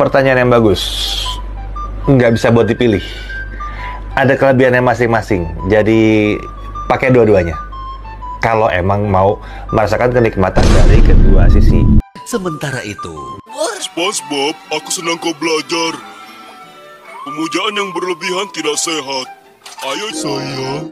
Pertanyaan yang bagus. Nggak bisa buat dipilih. Ada kelebihannya masing-masing. Jadi pakai dua-duanya. Kalau emang mau merasakan kenikmatan dari kedua sisi. Sementara itu, SpongeBob, aku senang kau belajar. Pemujaan yang berlebihan tidak sehat. Ayo sayang.